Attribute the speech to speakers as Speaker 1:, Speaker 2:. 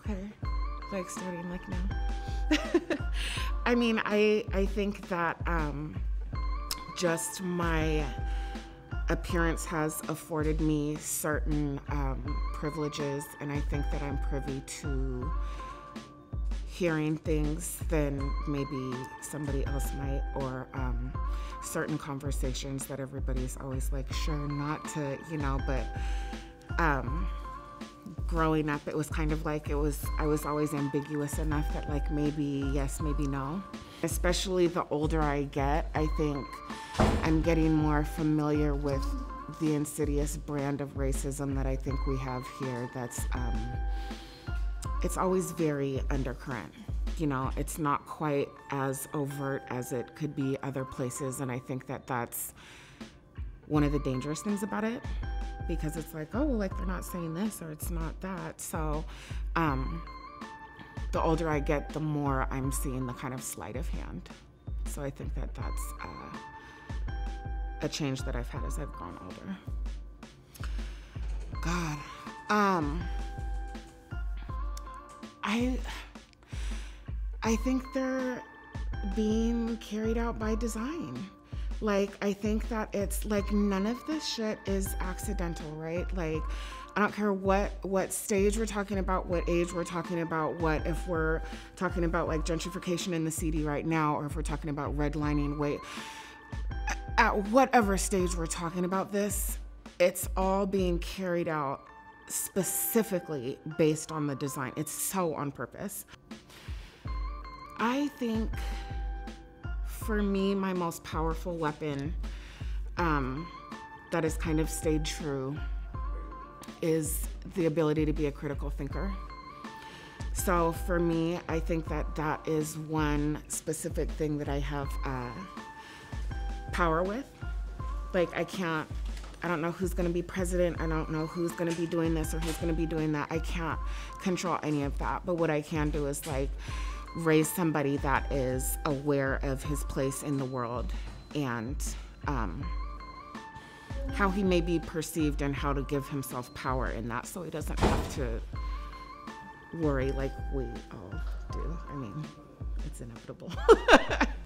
Speaker 1: Okay. Like starting like now. I mean, I I think that um, just my appearance has afforded me certain um, privileges, and I think that I'm privy to hearing things than maybe somebody else might, or um, certain conversations that everybody's always like, sure, not to, you know, but. Um, growing up it was kind of like it was i was always ambiguous enough that like maybe yes maybe no. Especially the older i get i think i'm getting more familiar with the insidious brand of racism that i think we have here that's um, it's always very undercurrent. You know it's not quite as overt as it could be other places and i think that that's one of the dangerous things about it because it's like, oh, like they're not saying this or it's not that. So, um, the older I get, the more I'm seeing the kind of sleight of hand. So I think that that's uh, a change that I've had as I've grown older. God, um, I, I think they're being carried out by design. Like, I think that it's like none of this shit is accidental, right? Like, I don't care what what stage we're talking about, what age we're talking about, what if we're talking about like gentrification in the city right now, or if we're talking about redlining. Wait, at whatever stage we're talking about this, it's all being carried out specifically based on the design. It's so on purpose. I think for me, my most powerful weapon um, that has kind of stayed true is the ability to be a critical thinker. So for me, I think that that is one specific thing that I have uh, power with. Like, I can't, I don't know who's gonna be president. I don't know who's gonna be doing this or who's gonna be doing that. I can't control any of that. But what I can do is like, raise somebody that is aware of his place in the world and um, how he may be perceived and how to give himself power in that so he doesn't have to worry like we all do. I mean, it's inevitable.